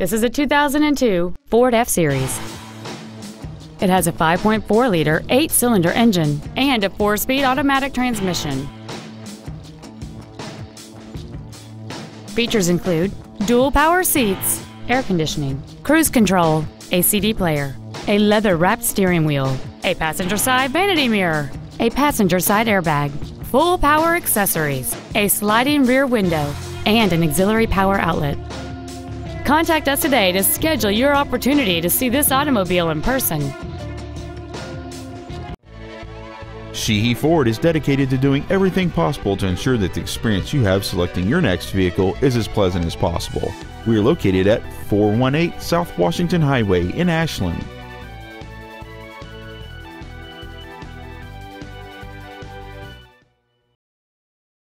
This is a 2002 Ford F-Series. It has a 5.4-liter, eight-cylinder engine and a four-speed automatic transmission. Features include dual power seats, air conditioning, cruise control, a CD player, a leather-wrapped steering wheel, a passenger side vanity mirror, a passenger side airbag, full power accessories, a sliding rear window, and an auxiliary power outlet. Contact us today to schedule your opportunity to see this automobile in person. Sheehy Ford is dedicated to doing everything possible to ensure that the experience you have selecting your next vehicle is as pleasant as possible. We are located at 418 South Washington Highway in Ashland.